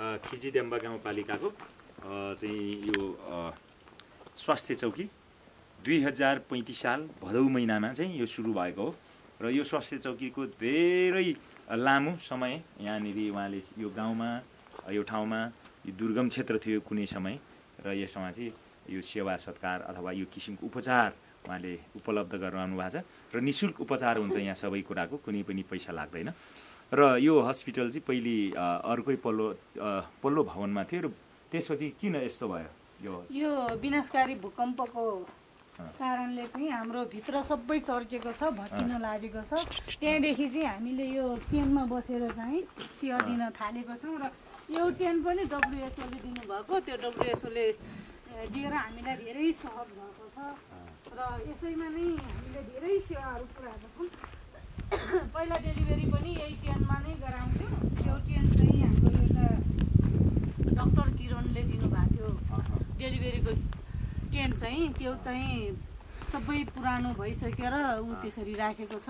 खिचिडेम्बा गाउँपालिकाको चाहिँ यो स्वास्थ्य चौकी दुई हजार पैँतिस साल भदौ महिनामा चाहिँ यो सुरु भएको हो। र यो स्वास्थ्य चौकीको धेरै लामो समय यहाँनिर उहाँले यो गाउँमा यो ठाउँमा यो दुर्गम क्षेत्र थियो कुनै समय र यसमा चाहिँ यो सेवा सत्कार अथवा यो किसिमको उपचार उहाँले उपलब्ध गराउनु भएको छ। र नि शुल्क उपचार हुन्छ यहाँ सबै कुराको कुनै पनि पैसा लाग्दैन। र यो हस्पिटल चाहिँ पहिले अर्कै पल्लो पल्लो भवनमा थियो र त्यसपछि किन यस्तो भयो यो? यो विनाशकारी भूकम्पको। कारणले चाहिँ हाम्रो भित्र सबै चर्केको छ भत्किन लागेको छ। त्यहाँदेखि चाहिँ हामीले यो टेनमा बसेर चाहिँ सेवा दिन थालेको छौँ र यो टेन पनि डब्लुएसओले दिनुभएको। त्यो डब्लुएसओले दिएर हामीलाई धेरै सहज भएको छ। र यसैमा नै हामीले धेरै सेवाहरू पुऱ्याएको छौँ। पहिला डेलिभरी पनि यही टेनमा नै गराउँथ्यौँ। त्यो टेन चाहिँ हाम्रो एउटा डक्टर किरणले दिनुभएको थियो। डेलिभरीको टेन्ट चाहिँ त्यो चाहिँ सबै पुरानो भइसकेर ऊ त्यसरी राखेको छ।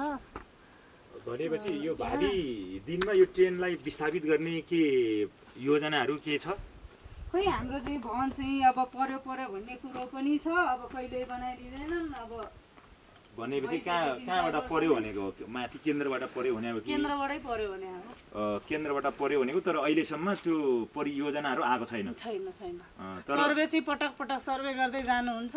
भनेपछि यो भावी दिनमा यो ट्रेनलाई विस्थापित गर्ने के योजनाहरू के छ? खोइ हाम्रो चाहिँ भवन चाहिँ अब पर्यो पर्यो भन्ने कुरो पनि छ। अब कहिले बनाइदिँदैनन्। अब भनेपछि कहाँ कहाँबाट पर्यो भनेको? माथि केन्द्रबाट पर्यो भने केन्द्रबाटै पर्यो भने केन्द्रबाट पर्यो भनेको तर अहिलेसम्म त्यो परियोजनाहरू आएको छैन। छैन छैन। सर्वे चाहिँ पटक पटक सर्वे गर्दै जानुहुन्छ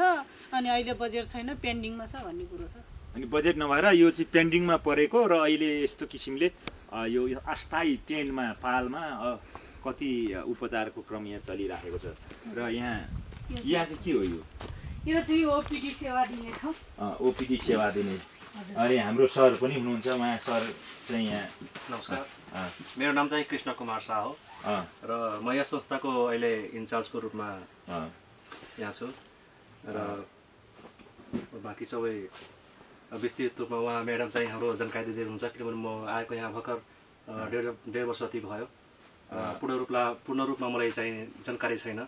अनि अहिले बजेट छैन पेन्डिङमा छ भन्ने कुरो छ। अनि बजेट नभएर यो चाहिँ पेन्डिङमा परेको र अहिले यस्तो किसिमले यो अस्थायी टेन्टमा पालमा कति उपचारको क्रम यहाँ चलिराखेको छ। र यहाँ यहाँ चाहिँ के हो यो? यो चाहिँ ओपिडी सेवा दिने ठाउँ ओपिडी सेवा दिने। अनि हाम्रो सर पनि हुनुहुन्छ उहाँ सर चाहिँ यहाँ। नमस्कार। अ, मेरो नाम चाहिँ कृष्ण कुमार शाह हो। अ, र म यस संस्थाको अहिले इन्चार्जको रूपमा अ, यहाँ छु। र बाँकी सबै विस्तृत रूपमा उहाँ म्याडम चाहिँ हाम्रो जानकारी दिँदै हुनुहुन्छ किनभने म आएको यहाँ भर्खर डेढ डेढ वर्ष जति भयो। अ, पूर्ण रूपमा पूर्ण रूपमा मलाई चाहिँ जानकारी छैन।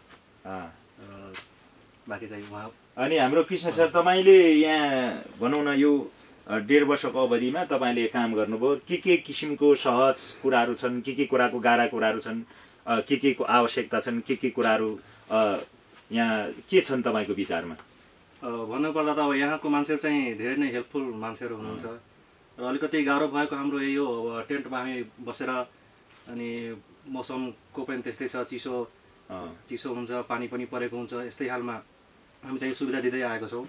बाँकी चाहिँ उहाँ अनि हाम्रो कृष्ण सर तपाईँले यहाँ भनौँ न यो डेढ वर्षको अवधिमा तपाईँले काम गर्नुभयो। के के किसिमको सहज कुराहरू छन्? के के कुराको गाह्रा कुराहरू छन्? के के को आवश्यकता छन्? के के कुराहरू यहाँ के छन् तपाईँको विचारमा? भन्नुपर्दा त अब यहाँको मान्छेहरू चाहिँ धेरै नै हेल्पफुल मान्छेहरू हुनुहुन्छ। र अलिकति गाह्रो भएको हाम्रो यही हो अब टेन्टमा हामी बसेर अनि मौसमको पनि त्यस्तै छ चिसो चिसो हुन्छ पानी पनि परेको हुन्छ यस्तै हालमा हामी चाहिँ सुविधा दिँदै आएको छौँ।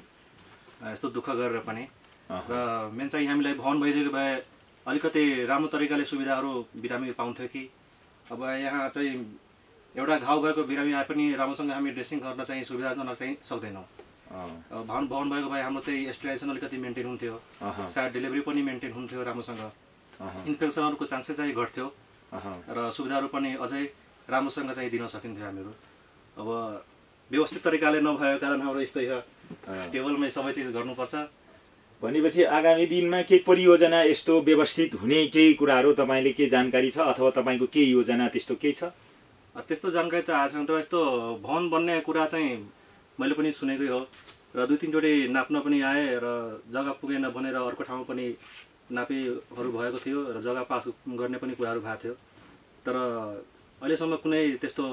यस्तो दुःख गरेर पनि। र मेन चाहिँ हामीलाई भवन भइदिएको भए अलिकति राम्रो तरिकाले सुविधाहरू बिरामी पाउँथ्यो कि। अब यहाँ चाहिँ एउटा घाउ भएको बिरामी आए पनि राम्रोसँग हामी ड्रेसिङ गर्न चाहिँ सुविधाजनक चाहिँ सक्दैनौँ। भवन भवन भएको भए हाम्रो चाहिँ स्टेलाइजेसन अलिकति मेन्टेन हुन्थ्यो। सायद डेलिभरी पनि मेन्टेन हुन्थ्यो राम्रोसँग। इन्फेक्सनहरूको चान्सेस चाहिँ घट्थ्यो। र सुविधाहरू पनि अझै राम्रोसँग चाहिँ दिन सकिन्थ्यो हामीहरू। अब व्यवस्थित तरिकाले नभएको कारण हाम्रो यस्तै छ टेबलमै सबै चिज गर्नुपर्छ। भनेपछि आगामी दिनमा केही परियोजना यस्तो व्यवस्थित हुने केही कुराहरू तपाईँले के जानकारी छ अथवा तपाईँको के योजना त्यस्तो केही छ? त्यस्तो जानकारी त आएको छैन तर यस्तो भवन बन्ने कुरा चाहिँ मैले पनि सुनेकै हो। र दुई तिनचोटि नाप्न पनि आएँ र जग्गा पुगेन भनेर अर्को ठाउँमा पनि नापीहरू भएको थियो र जग्गा पास गर्ने पनि कुराहरू भएको थियो। तर अहिलेसम्म कुनै त्यस्तो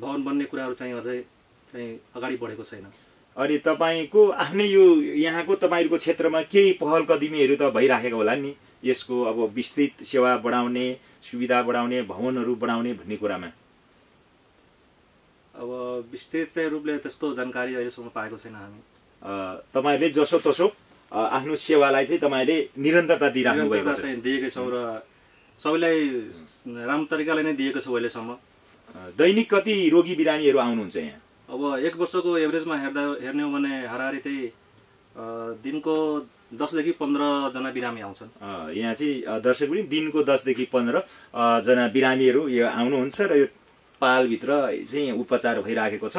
भवन बन्ने कुराहरू चाहिँ अझै चाहिँ अगाडि बढेको छैन। अनि तपाईँको आफ्नै यो यहाँको तपाईँहरूको क्षेत्रमा केही पहल कदमीहरू त भइराखेको होला नि यसको अब विस्तृत सेवा बढाउने सुविधा बढाउने भवनहरू बढाउने भन्ने कुरामा। अब विस्तृत चाहिँ रूपले त्यस्तो जानकारी अहिलेसम्म पाएको छैन हामी। तपाईँहरूले जसो तसो अ, आफ्नो सेवालाई चाहिँ तपाईँले निरन्तरता दिइराख्नु भएको छ। दिएकै छौँ र सबैलाई राम्रो तरिकाले नै दिएको छौँ अहिलेसम्म। दैनिक कति रोगी बिरामीहरू आउनुहुन्छ यहाँ? अब एक वर्षको एभरेजमा हेर्दा हेर्ने हो भने हाराहारी चाहिँ दिनको दसदेखि पन्ध्रजना बिरामी आउँछन्। अ, यहाँ चाहिँ दर्शक पनि दिनको दसदेखि पन्ध्र अ, जना बिरामीहरू यो आउनुहुन्छ र यो पालभित्र चाहिँ उपचार भइराखेको छ।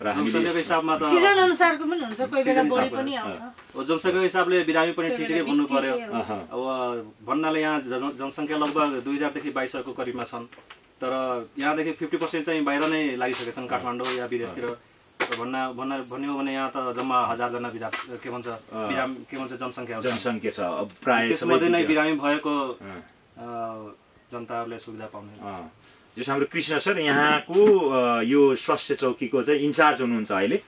र हामीले जनसङ्ख्याको हिसाबमा त जनसङ्ख्याको हिसाबले बिरामी पनि ठिक ठिकै हुनु पर्यो। अब भन्नाले यहाँ जन- जनसङ्ख्या लगभग दुई हजारदेखि बाइस सयको करिबमा छन्। तर यहाँदेखि फिफ्टी पर्सेन्ट चाहिँ बाहिर नै लागिसकेका छन् काठमाडौँ या विदेशतिर। भन्न भन्न हो भने यहाँ त जम्मा हजारजना बिरा के भन्छ बिराम के भन्छ जनसङ्ख्या जनसङ्ख्या छ। प्राय त्यसमध्ये नै बिरामी भएको जनताहरूले सुविधा पाउने। जस हाम्रो कृष्ण सर यहाँको यो स्वास्थ्य चौकीको चाहिँ इन्चार्ज हुनुहुन्छ अहिले।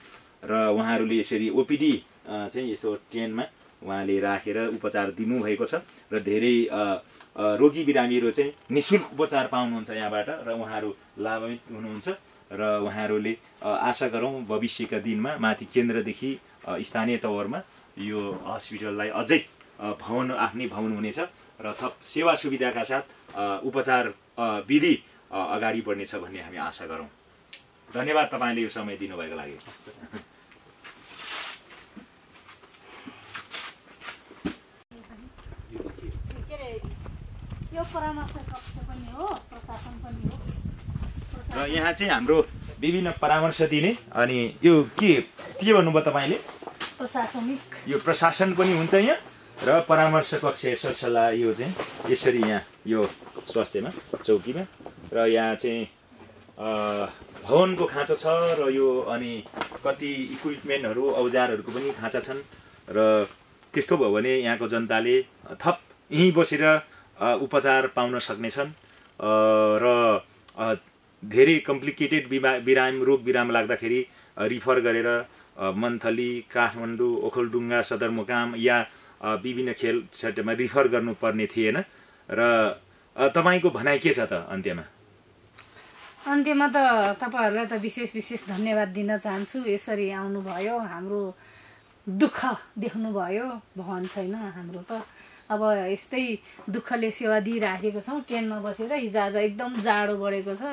र उहाँहरूले यसरी ओपिडी चाहिँ यस्तो टेनमा उहाँले राखेर उपचार दिनुभएको छ। र धेरै रोगी बिरामीहरू चाहिँ नि शुल्क उपचार पाउनुहुन्छ यहाँबाट र उहाँहरू लाभान्वित हुनुहुन्छ र उहाँहरूले आशा गरौँ भविष्यका दिनमा माथि केन्द्रदेखि स्थानीय तवरमा यो हस्पिटललाई अझै भवन आफ्नै भवन हुनेछ र थप सेवा सुविधाका साथ उपचार विधि अगाडि बढ्नेछ भन्ने हामी आशा गरौँ। धन्यवाद तपाईँले यो समय दिनुभएको लागि के अरे यो परामर्श कक्ष पनि हो प्रशासन पनि हो। र यहाँ चाहिँ हाम्रो विभिन्न परामर्श दिने अनि यो के के भन्नुभयो तपाईँले? प्रशासनिक। यो प्रशासन पनि हुन्छ यहाँ र परामर्श कक्ष सरसल्लाह यो चाहिँ यसरी यहाँ यो स्वास्थ्यमा चौकीमा। र यहाँ चाहिँ भवनको खाँचो छ र यो अनि कति इक्विपमेन्टहरू औजारहरूको पनि खाँचा छन्। र त्यस्तो भयो भने यहाँको जनताले थप यहीँ बसेर उपचार पाउन सक्नेछन्। र धेरै कम्प्लिकेटेड बिमा बिराम रोग बिराम लाग्दाखेरि रिफर गरेर मन्थली काठमाडौँ ओखलडुङ्गा सदरमुकाम या विभिन्न खेल क्षेत्रमा रिफर गर्नुपर्ने थिएन। र तपाईँको भनाइ के छ त अन्त्यमा? अन्त्यमा त तपाईँहरूलाई त विशेष विशेष धन्यवाद दिन चाहन्छु। यसरी आउनुभयो हाम्रो दुःख देख्नुभयो। भवन छैन हाम्रो त। अब यस्तै दुःखले सेवा दिइराखेको छौँ ट्रेनमा बसेर हिजो आज एकदम जाडो बढेको छ।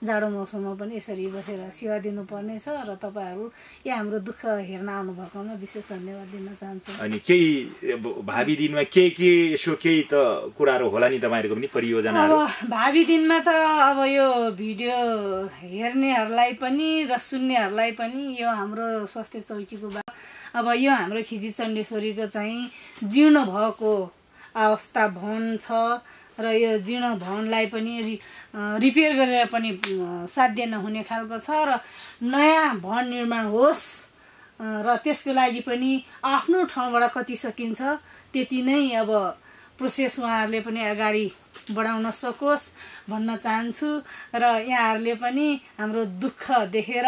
जाडो मौसममा पनि यसरी बसेर सेवा दिनुपर्ने छ र तपाईँहरू यहाँ हाम्रो दुःख हेर्न आउनुभएकोमा विशेष धन्यवाद दिन चाहन्छु। अनि केही भावी दिनमा के के यसो केही त कुराहरू होला नि तपाईँहरूको पनि परियोजनाहरू? अब भावी दिनमा त अब यो भिडियो हेर्नेहरूलाई पनि र सुन्नेहरूलाई पनि यो हाम्रो स्वास्थ्य चौकीको अब यो हाम्रो खिजी चण्डेश्वरीको चाहिँ जीर्ण भएको अवस्था भवन छ र यो जीर्ण भवनलाई पनि रि रिपेयर गरेर पनि साध्य नहुने खालको छ र नयाँ भवन निर्माण होस् र त्यसको लागि पनि आफ्नो ठाउँबाट कति सकिन्छ त्यति नै अब प्रोसेस उहाँहरूले पनि अगाडि बढाउन सकोस् भन्न चाहन्छु र यहाँहरूले पनि हाम्रो दुःख देखेर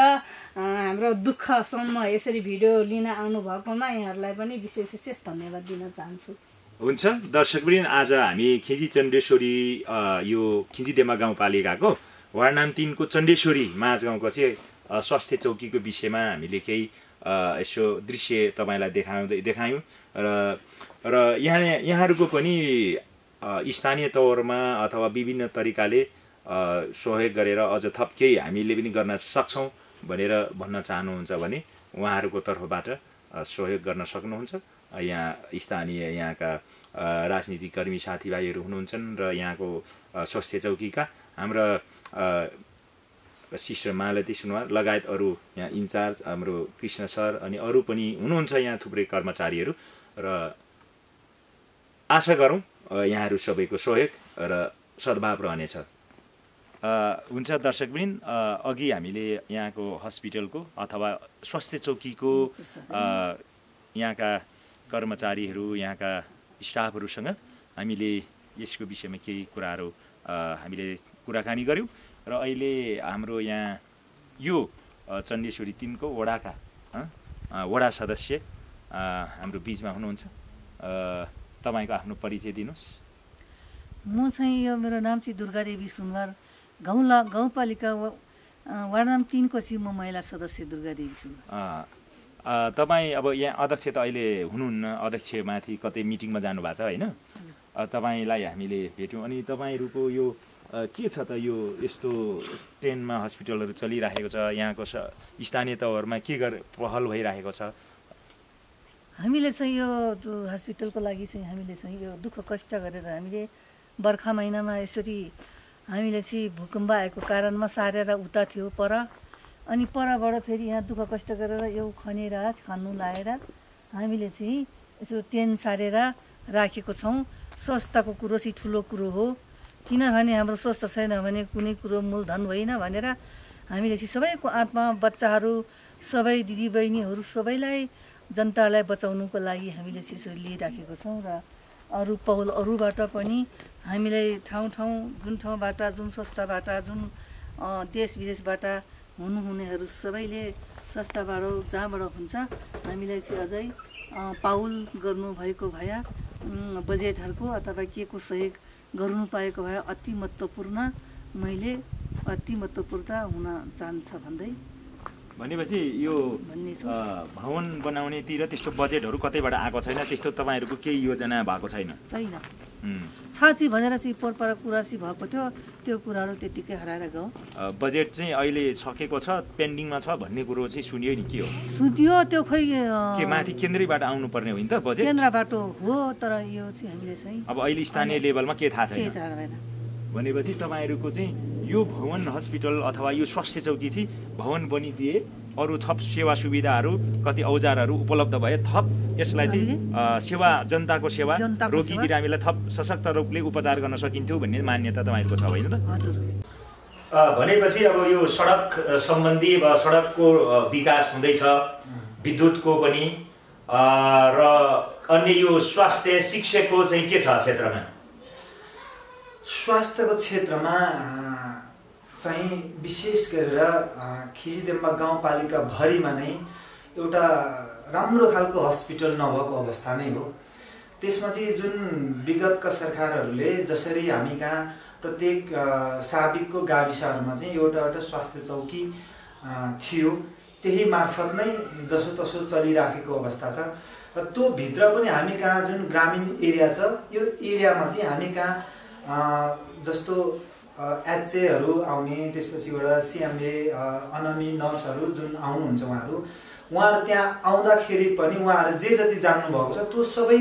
हाम्रो दुःखसम्म यसरी भिडियो लिन आउनुभएकोमा यहाँहरूलाई पनि विशेष विशेष धन्यवाद दिन चाहन्छु। हुन्छ? दर्शकवृन्द आज हामी खिजी चण्डेश्वरी यो खिजीदेमा गाउँपालिकाको वार्ड नाम तिनको चण्डेश्वरी माझ गाउँको चाहिँ स्वास्थ्य चौकीको विषयमा हामीले केही यसो दृश्य तपाईँलाई देखाउँदै देखायौँ। र र यहाँ यहाँहरूको पनि स्थानीय तौरमा अथवा विभिन्न तरिकाले सहयोग गरेर अझ थप केही हामीले पनि गर्न सक्छौँ भनेर भन्न चाहनुहुन्छ भने उहाँहरूको तर्फबाट सहयोग गर्न सक्नुहुन्छ। यहाँ स्थानीय यहाँका अ, राजनीतिक कर्मी साथीभाइहरू हुनुहुन्छन् र यहाँको स्वास्थ्य चौकीका हाम्रा सिस्टर मालती सुनवार लगायत अरू यहाँ इन्चार्ज हाम्रो कृष्ण सर अनि अरू पनि हुनुहुन्छ यहाँ थुप्रै कर्मचारीहरू र आशा गरौँ यहाँहरू सबैको सहयोग र सद्भाव रहनेछ। हुन्छ दर्शकवृन्द अ, अघि हामीले यहाँको हस्पिटलको अथवा स्वास्थ्य चौकीको यहाँका कर्मचारीहरू यहाँका स्टाफहरूसँग हामीले यसको विषयमा केही कुराहरू हामीले कुराकानी गऱ्यौँ र अहिले हाम्रो यहाँ यो चण्डेश्वरी तिनको वडाका वडा सदस्य हाम्रो बिचमा हुनुहुन्छ। तपाईँको आफ्नो परिचय दिनुहोस्। म चाहिँ यो मेरो नाम चाहिँ दुर्गादेवी सुनवार गाउँला गाउँपालिका वार्ड नम्बर तिनको चाहिँ म महिला सदस्य दुर्गादेवी सुनवार तपाईँ अब यहाँ अध्यक्ष त अहिले हुनुहुन्न। अध्यक्षमाथि कतै मिटिङमा जानुभएको छ होइन? तपाईँलाई हामीले भेट्यौँ। अनि तपाईँहरूको यो के छ त यो यस्तो ट्रेनमा हस्पिटलहरू चलिराखेको छ? यहाँको स्थानीय तवरमा के गरे पहल भइरहेको छ? हामीले चाहिँ यो हस्पिटलको लागि चाहिँ हामीले चाहिँ यो दुःख कष्ट गरेर हामीले बर्खा महिनामा यसरी हामीले चाहिँ भूकम्प आएको कारणमा सारेर उता थियो पर अनि परबाट फेरि यहाँ दुःख कष्ट गरेर यो खनेर खन्नु लाएर हामीले चाहिँ यसो टेन सारेर राखेको छौँ। स्वास्थ्यको कुरो चाहिँ ठुलो कुरो हो। किनभने हाम्रो स्वास्थ्य छैन भने कुनै कुरो मूलधन होइन भनेर हामीले चाहिँ सबैको आत्मा बच्चाहरू सबै दिदीबहिनीहरू सबैलाई जनतालाई बचाउनुको लागि हामीले चाहिँ यसरी लिइराखेको छौँ र अरू पौल अरूबाट पनि हामीलाई ठाउँ ठाउँ जुन ठाउँबाट जुन संस्थाबाट जुन देश विदेशबाट हुनुहुनेहरू सबैले संस्थाबाट जहाँबाट हुन्छ हामीलाई चाहिँ अझै पाउल गर्नुभएको भए बजेटहरूको अथवा के को सहयोग गर्नु पाएको भए अति महत्त्वपूर्ण मैले अति महत्त्वपूर्ण हुन चाहन्छ भन्दै भनेपछि यो भवन बनाउनेतिर त्यस्तो बजेटहरू कतैबाट आएको छैन? त्यस्तो तपाईँहरूको केही योजना भएको छैन? छैन। छाची भनेर चाहिँ पोरपर कुरा चाहिँ भएको थियो। त्यो कुराहरू त्यत्तिकै हराएर गयो। बजेट चाहिँ अहिले सकेको छ पेन्डिङमा छ भन्ने कुरो चाहिँ सुनियो नि के हो? सुत्यो त्यो खोइ के माथि केन्द्रैबाट आउनुपर्ने हो नि त बजेट? केन्द्रबाट हो तर यो चाहिँ हामीले चाहिँ अब अहिले स्थानीय लेभलमा के थाहा छैन? भनेपछि तपाईँहरूको चाहिँ यो भवन हस्पिटल अथवा यो स्वास्थ्य चौकी चाहिँ भवन बनिदिए अरू थप सेवा सुविधाहरू कति औजारहरू उपलब्ध भए थप यसलाई चाहिँ सेवा जनताको सेवा रोगी। बिरामीलाई थप सशक्त रूपले उपचार गर्न सकिन्थ्यो भन्ने मान्यता तपाईँहरूको छ होइन त? भनेपछि अब यो सडक सम्बन्धी वा सडकको विकास हुँदैछ विद्युतको पनि। र अन्य यो स्वास्थ्य शिक्षाको चाहिँ के छ क्षेत्रमा? स्वास्थ्यको क्षेत्रमा चाहिँ विशेष गरेर अँ, खिजीदेम्बा गाउँपालिकाभरिमा नै एउटा राम्रो खालको हस्पिटल नभएको अवस्था नै हो। त्यसमा चाहिँ जुन विगतका सरकारहरूले जसरी हामी कहाँ प्रत्येक साबिकको गाविसहरूमा चाहिँ एउटा एउटा स्वास्थ्य चौकी थियो त्यही मार्फत नै जसोतसो चलिराखेको अवस्था छ। र त्यो भित्र पनि हामी कहाँ जुन ग्रामीण एरिया छ यो एरियामा चाहिँ हामी कहाँ जस्तो एचएहरू आउने त्यसपछिबाट सिएमए अनमी नर्सहरू जुन आउनुहुन्छ उहाँहरू उहाँहरू त्यहाँ आउँदाखेरि पनि उहाँहरू जे जति जान्नुभएको छ त्यो सबै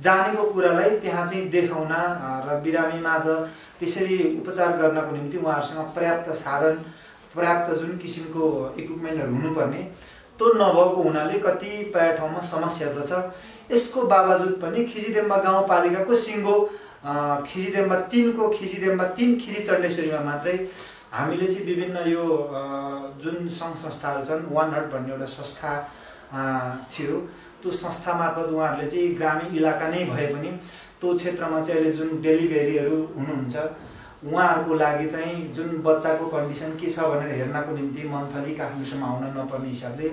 जानेको कुरालाई त्यहाँ चाहिँ देखाउन र बिरामी माझ त्यसरी उपचार गर्नको निम्ति उहाँहरूसँग पर्याप्त साधन पर्याप्त जुन किसिमको इक्विपमेन्टहरू हुनुपर्ने त्यो नभएको हुनाले कतिपय ठाउँमा समस्या त छ। यसको बावजुद पनि खिजीदेम्बा गाउँपालिकाको सिङ्गो अँ, खिजीदेम्बा तिनको खिजीदेम्बा तिन खिजी चण्डेश्वरीमा मात्रै हामीले चाहिँ विभिन्न यो जुन सङ्घ संस्थाहरू छन् वान हट भन्ने एउटा संस्था थियो त्यो संस्था मार्फत उहाँहरूले चाहिँ ग्रामीण इलाका नै भए पनि त्यो क्षेत्रमा चाहिँ अहिले जुन डेलिभरीहरू हुनुहुन्छ उहाँहरूको लागि चाहिँ जुन बच्चाको कन्डिसन के छ भनेर हेर्नको निम्ति मन्थली काठमाडौँसम्म आउन नपर्ने हिसाबले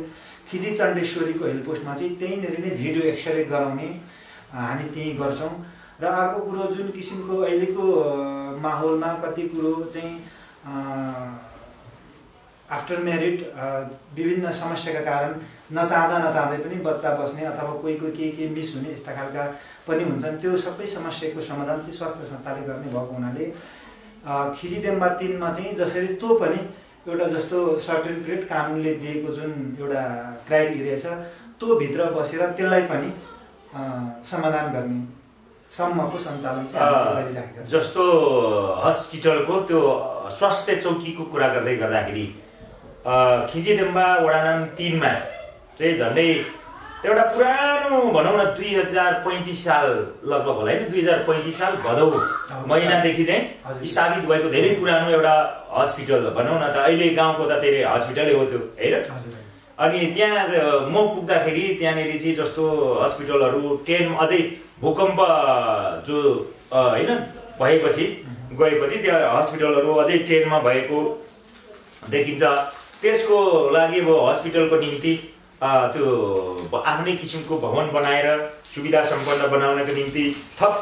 खिजी चण्डेश्वरीको हेल्प पोस्टमा चाहिँ त्यहीँनिर नै भिडियो एक्सरे गराउने हामी त्यहीँ गर्छौँ। र अर्को कुरो जुन किसिमको अहिलेको माहौलमा कति कुरो चाहिँ आफ्टर म्यारिड विभिन्न समस्याका कारण नचाहँदा नचाहँदै पनि बच्चा बस्ने अथवा कोही कोही केही केही मिस हुने यस्ता खालका पनि हुन्छन्। त्यो सबै समस्याको समाधान चाहिँ स्वास्थ्य संस्थाले गर्ने भएको हुनाले अँ, खिजीदेम्बा तिनमा चाहिँ जसरी त्यो पनि एउटा जस्तो पिरियड कानुनले दिएको जुन एउटा क्राइटेरिया छ त्यो भित्र बसेर त्यसलाई पनि समाधान गर्ने सम्मको सञ्चालन चाहिँ जस्तो हस्पिटलको त्यो स्वास्थ्य चौकीको कुरा गर्दै गर्दाखेरि खिचिडेम्बा वडा नम्बर तिनमा चाहिँ झन्डै एउटा पुरानो भनौँ न दुई हजार पैँतिस साल लगभग होला होइन दुई हजार पैँतिस साल भदौ महिनादेखि चाहिँ। स्थापित भएको धेरै पुरानो एउटा हस्पिटल भनौँ न त अहिले गाउँको त धेरै हस्पिटलै हो त्यो होइन? अनि त्यहाँ म पुग्दाखेरि त्यहाँनिर चाहिँ जस्तो हस्पिटलहरू ट्रेन अझै भूकम्प जो होइन भएपछि गएपछि त्यहाँ हस्पिटलहरू अझै ट्रेनमा भएको देखिन्छ। त्यसको लागि अब हस्पिटलको निम्ति त्यो आफ्नै किसिमको भवन बनाएर सुविधा सम्पन्न बनाउनको निम्ति थप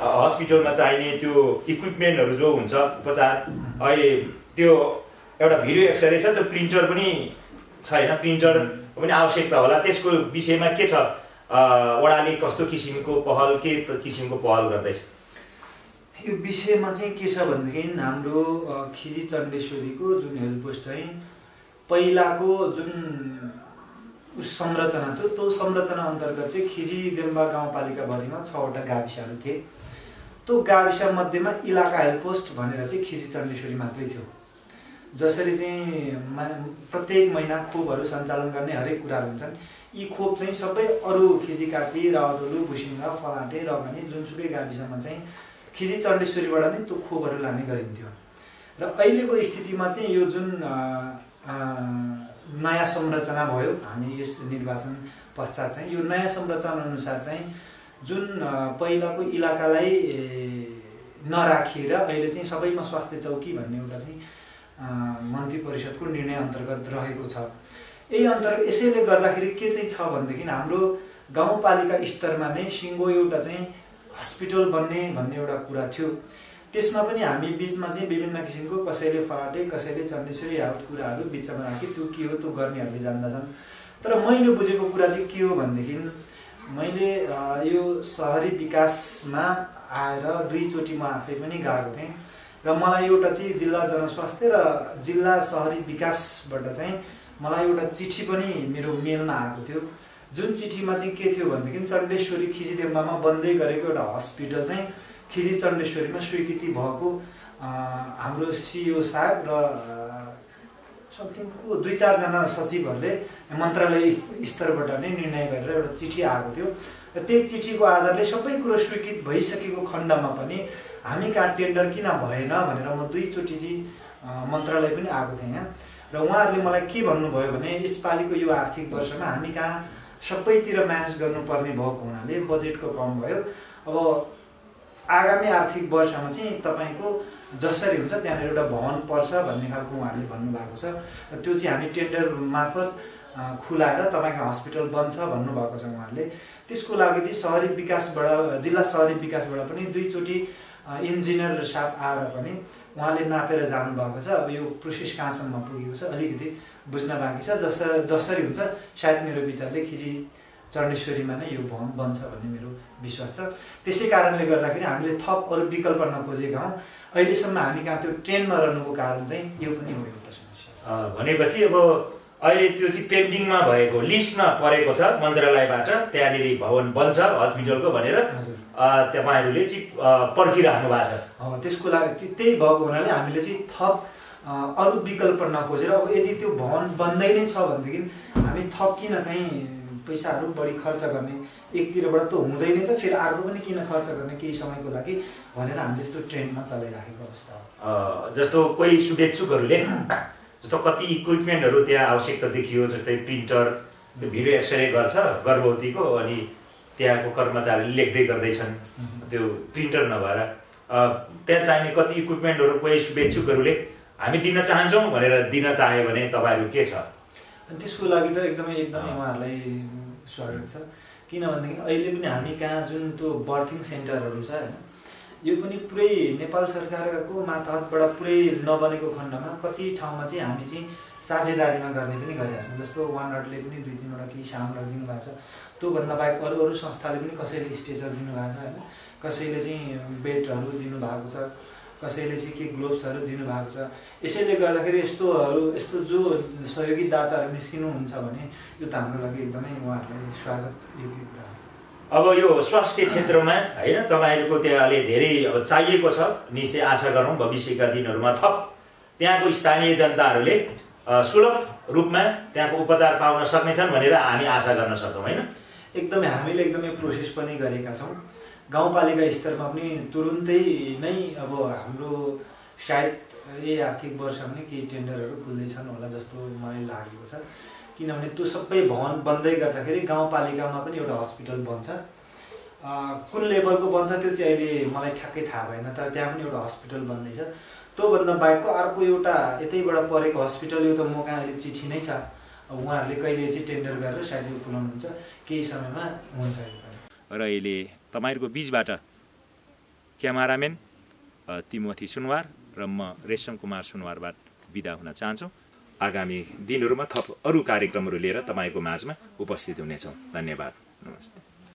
हस्पिटलमा चाहिने त्यो इक्विपमेन्टहरू जो हुन्छ उपचार अहिले त्यो एउटा भिडियो एक्सरे छ त्यो प्रिन्टर पनि छैन। प्रिन्टर पनि आवश्यकता होला। त्यसको विषयमा के छ? वडाले कस्तो किसिमको पहल के किसिमको पहल गर्दैछ? यो विषयमा चाहिँ के छ भनेदेखि हाम्रो खिजी चण्डेश्वरीको जुन हेल्थ पोस्ट चाहिँ पहिलाको जुन संरचना थियो त्यो संरचना अन्तर्गत चाहिँ खिजी देम्बा गाउँपालिकाभरिमा छवटा गाविसहरू थिए। त्यो गाविस मध्येमा इलाका हेल्थ पोस्ट भनेर चाहिँ खिजी चण्डेश्वरी मात्रै थियो। जसरी चाहिँ प्रत्येक महिना खोपहरू सञ्चालन गर्ने हरेक कुराहरू हुन्छन्। यी खोप चाहिँ सबै अरू खिजी कार्ती रावदोलु भुसिङ्गा फलाटे रगनी जुनसुकै गाविसमा चाहिँ खिजी चण्डेश्वरीबाट नै त्यो खोपहरू लाने गरिन्थ्यो। र अहिलेको स्थितिमा चाहिँ यो जुन नयाँ संरचना भयो हामी यस निर्वाचन पश्चात चाहिँ यो नयाँ संरचना अनुसार चाहिँ जुन पहिलाको इलाकालाई नराखेर अहिले चाहिँ सबैमा स्वास्थ्य चौकी भन्ने एउटा चाहिँ मन्त्री परिषदको निर्णय अन्तर्गत रहेको छ। यही अन्तर्गत यसैले गर्दाखेरि के चाहिँ छ भनेदेखि हाम्रो गाउँपालिका स्तरमा नै सिङ्गो एउटा चाहिँ हस्पिटल बन्ने भन्ने एउटा कुरा थियो। त्यसमा पनि हामी बिचमा चाहिँ विभिन्न किसिमको कसैले फराटे कसैले चण्डेश्वरी आउट कुराहरू बिचमा राखेँ त्यो के हो त्यो गर्नेहरूले जान्दछन्। तर मैले बुझेको कुरा चाहिँ के हो भनेदेखि मैले यो सहरी विकासमा आएर दुईचोटि म आफै पनि गएको थिएँ। र मलाई एउटा चाहिँ जिल्ला जनस्वास्थ्य र जिल्ला सहरी विकासबाट चाहिँ मलाई एउटा चिठी पनि मेरो मेलमा आएको थियो। जुन चिठीमा चाहिँ के थियो भनेदेखि चण्डेश्वरी खिचिदेम्बामा बन्दै गरेको एउटा हस्पिटल चाहिँ खिजी चण्डेश्वरीमा स्वीकृति भएको हाम्रो सिओ साहब र समथिङको दुई चारजना सचिवहरूले मन्त्रालय स्तरबाट नै निर्णय गरेर एउटा चिठी आएको थियो। र त्यही चिठीको आधारले सबै कुरो स्वीकृत भइसकेको खण्डमा पनि हामी कहाँ टेन्डर किन भएन भनेर म दुईचोटि चाहिँ मन्त्रालय पनि आएको थिएँ। यहाँ र उहाँहरूले मलाई के भन्नुभयो भने यसपालिको यो आर्थिक वर्षमा हामी कहाँ सबैतिर म्यानेज गर्नुपर्ने भएको हुनाले बजेटको कम भयो। अब आगामी आर्थिक वर्षमा चाहिँ तपाईँको जसरी हुन्छ त्यहाँनिर एउटा भवन पर्छ भन्ने खालको उहाँहरूले भन्नुभएको छ। त्यो चाहिँ हामी टेन्डर मार्फत खुलाएर तपाईँको हस्पिटल बन्छ भन्नुभएको छ उहाँहरूले। त्यसको लागि चाहिँ सहरी विकासबाट जिल्ला सहरी विकासबाट पनि दुईचोटि इन्जिनियर साहब आएर पनि उहाँले नापेर जानुभएको छ। अब यो प्रोसेस कहाँसम्म पुगेको छ अलिकति बुझ्न बाँकी छ। जस जसरी हुन्छ सायद मेरो विचारले खिजी चण्डेश्वरीमा नै यो भवन बन्छ भन्ने मेरो विश्वास छ। त्यसै कारणले गर्दाखेरि हामीले थप अरू विकल्प नखोजेका हौँ। अहिलेसम्म हामी कहाँ त्यो ट्रेन नरहनुको कारण चाहिँ यो पनि हो एउटा समस्या। भनेपछि अब अहिले त्यो चाहिँ पेन्डिङमा भएको लिस्टमा परेको छ मन्त्रालयबाट। त्यहाँनिर भवन बन्छ हस्पिटलको भनेर तपाईँहरूले चाहिँ पर्खिरहनु भएको छ। त्यसको लागि त्यही भएको हुनाले हामीले चाहिँ थप अरू विकल्प नखोजेर अब यदि त्यो भवन बन्दै नै छ भनेदेखि हामी थप किन चाहिँ पैसाहरू बढी खर्च गर्ने? एकतिरबाट त हुँदै नै छ फेरि अर्को पनि किन खर्च गर्ने केही समयको लागि भनेर हामीले यस्तो ट्रेन्डमा चलाइराखेको अवस्था हो। जस्तो कोही शुभेच्छुकहरूले जस्तो कति इक्विपमेन्टहरू त्यहाँ आवश्यकता देखियो जस्तै प्रिन्टर भिडियो एक्सरे गर्छ गर्भवतीको अनि त्यहाँको कर्मचारीले लेख्दै गर्दैछन्। त्यो प्रिन्टर नभएर त्यहाँ चाहिने कति इक्विपमेन्टहरू कोही शुभेच्छुकहरूले हामी दिन चाहन्छौँ भनेर दिन चाह्यो भने तपाईँहरू के छ? त्यसको लागि त एकदमै एकदमै उहाँहरूलाई स्वागत छ। किनभनेदेखि अहिले पनि हामी कहाँ जुन त्यो बर्थिङ सेन्टरहरू छ होइन यो पनि पुरै नेपाल सरकारको मातहतबाट पुरै नबनेको खण्डमा कति ठाउँमा चाहिँ हामी चाहिँ साझेदारीमा गर्ने पनि गरिरहेको छौँ। जस्तो वानहरूले पनि दुई तिनवटा केही सामानहरू दिनुभएको छ। त्योभन्दा बाहेक अरू अरू संस्थाले पनि कसैले स्टेजर दिनुभएको छ होइन। कसैले चाहिँ बेडहरू दिनुभएको छ। कसैले चाहिँ के ग्लोभ्सहरू दिनुभएको छ। यसैले गर्दाखेरि यस्तोहरू यस्तो जो सहयोगी दाताहरू निस्किनुहुन्छ भने यो त हाम्रो लागि एकदमै उहाँहरूलाई स्वागत योग्य कुरा हो? अब यो स्वास्थ्य क्षेत्रमा होइन तपाईँहरूको त्यहाँ अहिले धेरै अब चाहिएको छ। निश्चय आशा गरौँ भविष्यका दिनहरूमा थप त्यहाँको स्थानीय जनताहरूले सुलभ रूपमा त्यहाँको उपचार पाउन सक्नेछन् भनेर हामी आशा गर्न सक्छौँ होइन? एकदमै हामीले एकदमै प्रोसेस पनि गरेका छौँ। गाउँपालिका स्तरमा पनि तुरुन्तै नै अब हाम्रो सायद यही आर्थिक वर्षमा नै केही टेन्डरहरू खुल्दैछन् होला जस्तो मलाई लागेको छ। किनभने त्यो सबै भवन बन्दै गर्दाखेरि गाउँपालिकामा पनि एउटा हस्पिटल बन्छ। कुन लेभलको बन्छ त्यो चाहिँ अहिले मलाई ठ्याक्कै थाहा भएन तर त्यहाँ पनि एउटा हस्पिटल बन्दैछ। त्योभन्दा बाहेकको अर्को एउटा यतैबाट परेको हस्पिटल यो त म कहाँ अहिले चिठी नै छ। उहाँहरूले कहिले चाहिँ टेन्डर गरेर सायद यो खुलाउनुहुन्छ केही समयमा हुन्छ र अहिले तपाईँहरूको बिचबाट क्यामेराम्यान तिमोथी सुनवार र म रेशम कुमार सुनवारबाट बिदा हुन चाहन्छु। आगामी दिनहरूमा थप अरू कार्यक्रमहरू लिएर तपाईँको माझमा उपस्थित हुनेछौँ। धन्यवाद। नमस्ते।